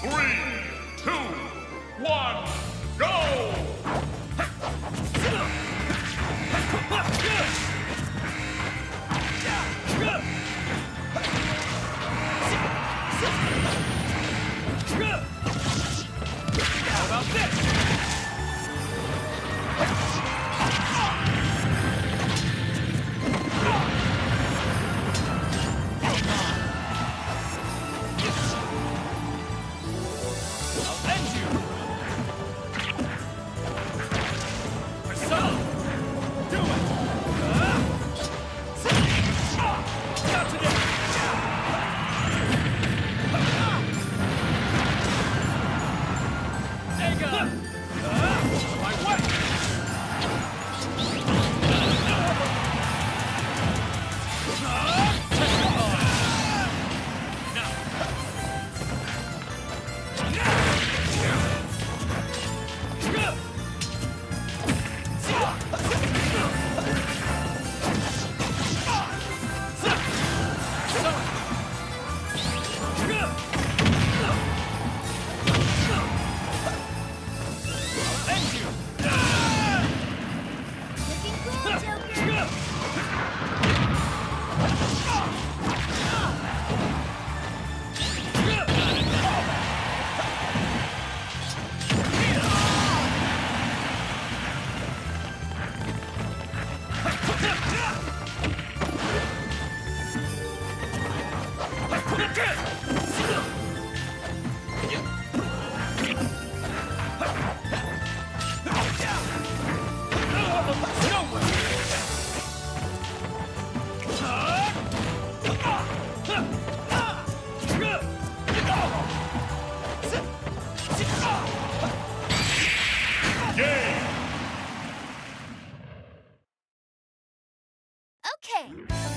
Three, two, one, go! How about this? Someone! Okay.